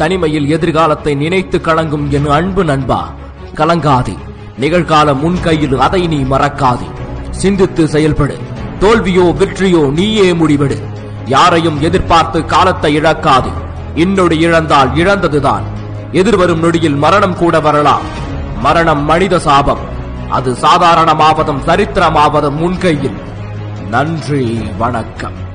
தனிமையில் எதிர்காலத்தை நினைத்து கலங்கும் என் அன்பு நண்பா கலங்காதே. நிகழ்காலம் முன்கையில் கையில் அதை நீ மறக்காதே. சிந்தித்து செயல்படு. தோல்வியோ வெற்றியோ நீயே முடிவெடு. யாரையும் எதிர்பார்த்து காலத்தை இழக்காது. இன்னொடு இழந்தால் இழந்ததுதான். எதிர்வரும் நொடியில் மரணம் கூட வரலாம். மரணம் மனித சாபம். அது சாதாரணமாவதும் சரித்திரமாவதும் முன்கையில் கையில். நன்றி வணக்கம்.